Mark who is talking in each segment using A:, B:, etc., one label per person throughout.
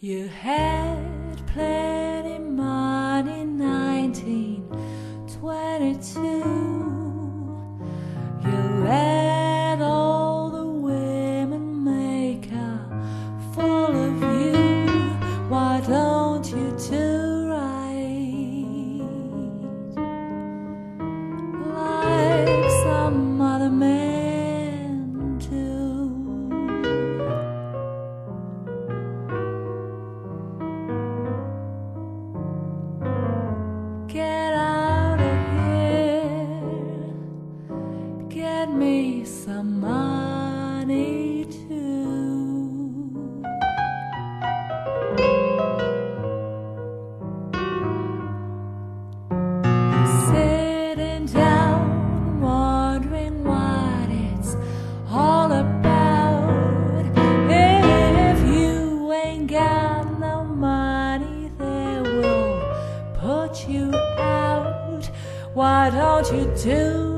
A: You have me some money too. Sitting down, wondering what it's all about. If you ain't got no money, they will put you out. Why don't you do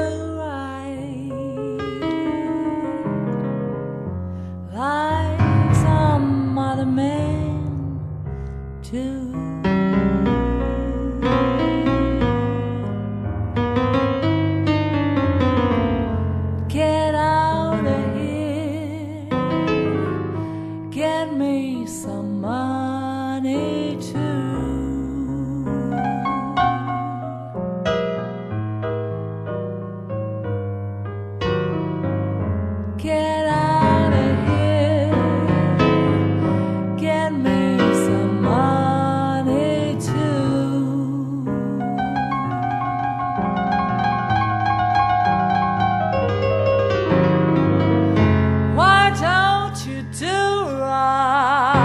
A: you do right.